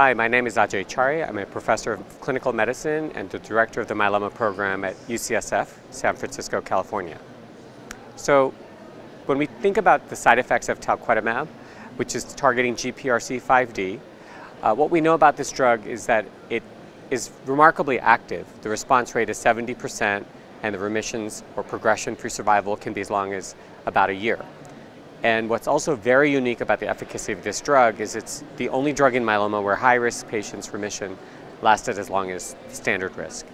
Hi, my name is Ajai Chari. I'm a professor of clinical medicine and the director of the myeloma program at UCSF, San Francisco, California. So, when we think about the side effects of talquetamab, which is targeting GPRC5D, uh, what we know about this drug is that it is remarkably active. The response rate is 70%, and the remissions or progression-free survival can be as long as about a year. And what's also very unique about the efficacy of this drug is it's the only drug in myeloma where high-risk patients' remission lasted as long as standard risk.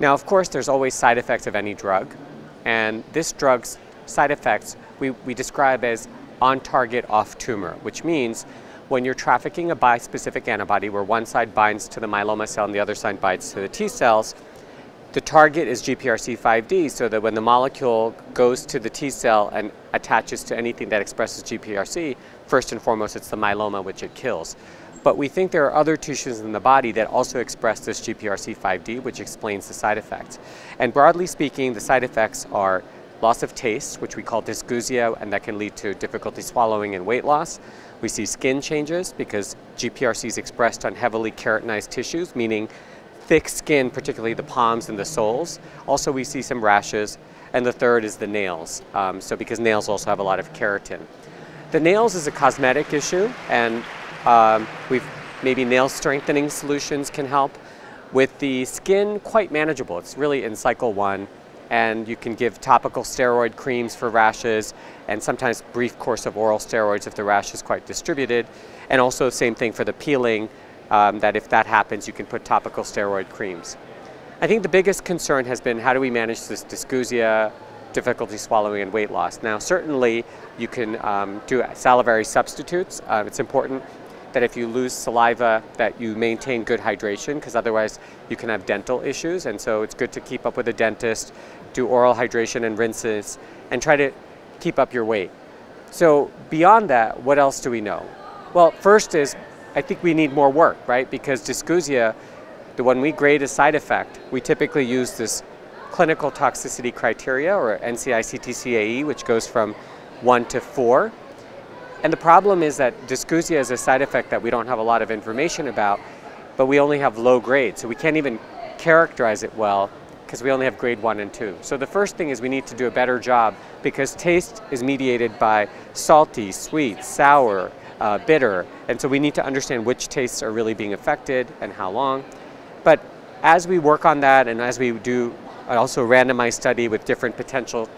Now, of course, there's always side effects of any drug, and this drug's side effects we, we describe as on-target off-tumor, which means when you're trafficking a bispecific antibody where one side binds to the myeloma cell and the other side binds to the T cells, the target is GPRC5D so that when the molecule goes to the T cell and attaches to anything that expresses GPRC, first and foremost it's the myeloma which it kills. But we think there are other tissues in the body that also express this GPRC5D, which explains the side effects. And broadly speaking, the side effects are loss of taste, which we call dysgeusia, and that can lead to difficulty swallowing and weight loss. We see skin changes because GPRC is expressed on heavily keratinized tissues, meaning thick skin, particularly the palms and the soles. Also, we see some rashes. And the third is the nails. Um, so because nails also have a lot of keratin. The nails is a cosmetic issue, and um, we've maybe nail strengthening solutions can help. With the skin, quite manageable. It's really in cycle one, and you can give topical steroid creams for rashes, and sometimes brief course of oral steroids if the rash is quite distributed. And also same thing for the peeling um, that if that happens, you can put topical steroid creams. I think the biggest concern has been how do we manage this dysgeusia, difficulty swallowing, and weight loss. Now, certainly you can um, do salivary substitutes. Uh, it's important that if you lose saliva that you maintain good hydration because otherwise you can have dental issues and so it's good to keep up with a dentist, do oral hydration and rinses and try to keep up your weight. So beyond that, what else do we know? Well, first is I think we need more work, right? Because dysgeusia, the one we grade as side effect, we typically use this clinical toxicity criteria or NCI-CTCAE, which goes from one to four. And the problem is that dysgeusia is a side effect that we don't have a lot of information about, but we only have low grade, so we can't even characterize it well because we only have grade one and two. So the first thing is we need to do a better job because taste is mediated by salty, sweet, sour, uh, bitter. And so we need to understand which tastes are really being affected and how long. But as we work on that and as we do also a randomized study with different potential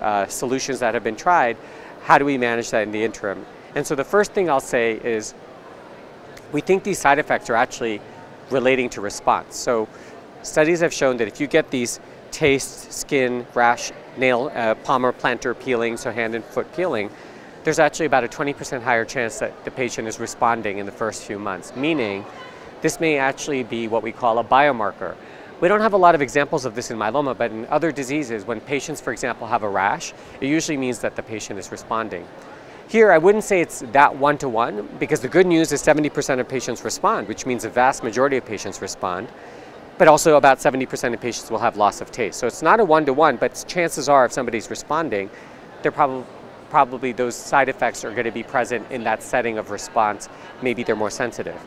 uh, solutions that have been tried, how do we manage that in the interim? And so the first thing I'll say is we think these side effects are actually relating to response. So studies have shown that if you get these taste, skin, rash, nail, uh, palmar plantar peeling, so hand and foot peeling, there's actually about a 20% higher chance that the patient is responding in the first few months, meaning this may actually be what we call a biomarker. We don't have a lot of examples of this in myeloma, but in other diseases, when patients, for example, have a rash, it usually means that the patient is responding. Here, I wouldn't say it's that one-to-one, -one, because the good news is 70% of patients respond, which means the vast majority of patients respond, but also about 70% of patients will have loss of taste. So it's not a one-to-one, -one, but chances are if somebody's responding, they're probably probably those side effects are going to be present in that setting of response. Maybe they're more sensitive.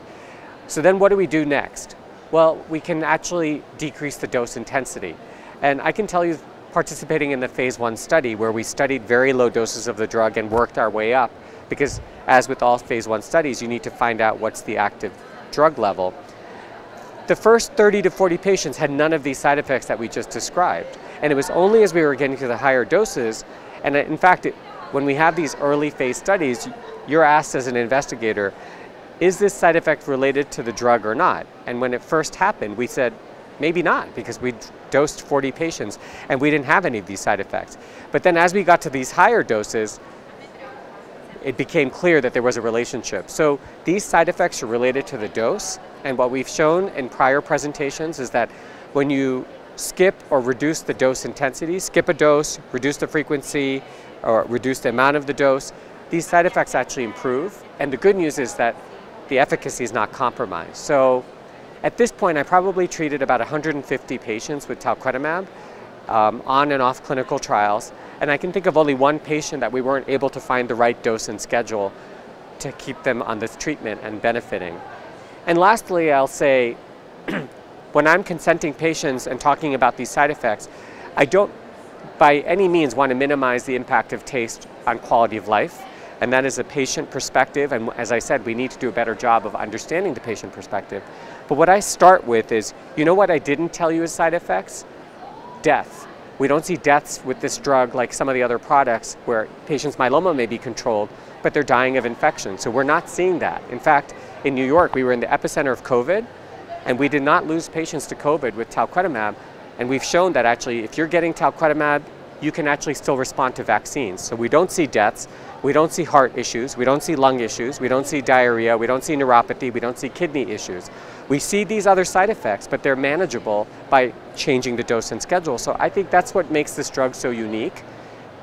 So then what do we do next? Well, we can actually decrease the dose intensity. And I can tell you, participating in the phase one study where we studied very low doses of the drug and worked our way up, because as with all phase one studies, you need to find out what's the active drug level. The first 30 to 40 patients had none of these side effects that we just described. And it was only as we were getting to the higher doses, and in fact, it, when we have these early phase studies, you're asked as an investigator, is this side effect related to the drug or not? And when it first happened, we said, maybe not, because we dosed 40 patients and we didn't have any of these side effects. But then as we got to these higher doses, it became clear that there was a relationship. So these side effects are related to the dose, and what we've shown in prior presentations is that when you skip or reduce the dose intensity, skip a dose, reduce the frequency, or reduce the amount of the dose, these side effects actually improve. And the good news is that the efficacy is not compromised. So at this point, I probably treated about 150 patients with talquetamab um, on and off clinical trials. And I can think of only one patient that we weren't able to find the right dose and schedule to keep them on this treatment and benefiting. And lastly, I'll say, when I'm consenting patients and talking about these side effects, I don't by any means want to minimize the impact of taste on quality of life. And that is a patient perspective. And as I said, we need to do a better job of understanding the patient perspective. But what I start with is, you know what I didn't tell you as side effects? Death. We don't see deaths with this drug like some of the other products where patients' myeloma may be controlled, but they're dying of infection. So we're not seeing that. In fact, in New York, we were in the epicenter of COVID, and we did not lose patients to COVID with talquetamab. And we've shown that actually, if you're getting talquetamab, you can actually still respond to vaccines. So we don't see deaths, we don't see heart issues, we don't see lung issues, we don't see diarrhea, we don't see neuropathy, we don't see kidney issues. We see these other side effects, but they're manageable by changing the dose and schedule. So I think that's what makes this drug so unique.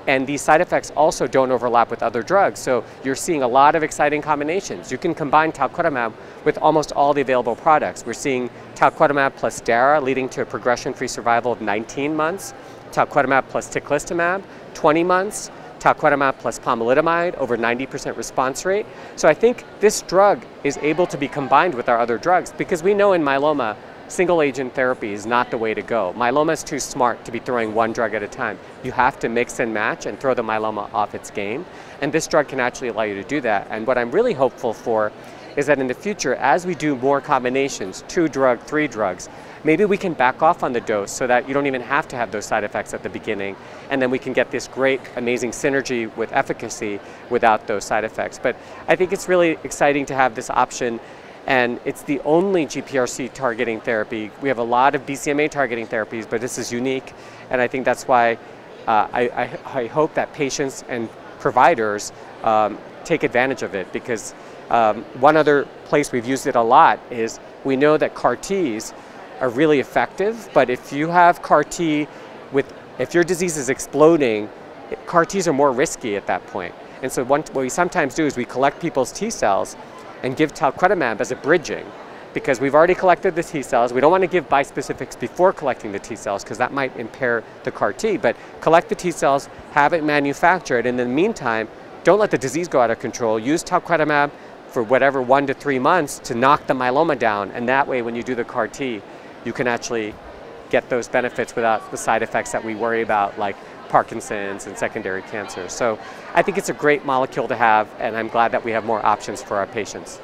And these side effects also don't overlap with other drugs. So you're seeing a lot of exciting combinations. You can combine talquetamab with almost all the available products. We're seeing talquetamab plus DARA leading to a progression-free survival of 19 months, talquetamab plus teclistamab, 20 months, talquetamab plus pomalidomide, over 90% response rate. So I think this drug is able to be combined with our other drugs because we know in myeloma, single agent therapy is not the way to go. Myeloma is too smart to be throwing one drug at a time. You have to mix and match and throw the myeloma off its game. And this drug can actually allow you to do that. And what I'm really hopeful for is that in the future, as we do more combinations, two drug, three drugs, maybe we can back off on the dose so that you don't even have to have those side effects at the beginning. And then we can get this great, amazing synergy with efficacy without those side effects. But I think it's really exciting to have this option. And it's the only GPRC targeting therapy. We have a lot of BCMA targeting therapies, but this is unique. And I think that's why uh, I, I, I, hope that patients and providers um, take advantage of it because um, one other place we've used it a lot is we know that CAR Ts are really effective, but if you have CAR T with, if your disease is exploding, CAR Ts are more risky at that point. And so one, what we sometimes do is we collect people's T cells and give talquetamab as a bridging because we've already collected the T cells. We don't want to give bispecifics before collecting the T cells because that might impair the CAR T, but collect the T cells, have it manufactured, and in the meantime, don't let the disease go out of control. Use talquetamab for whatever one to three months to knock the myeloma down, and that way when you do the CAR T, you can actually get those benefits without the side effects that we worry about, like Parkinson's and secondary cancer. So I think it's a great molecule to have, and I'm glad that we have more options for our patients.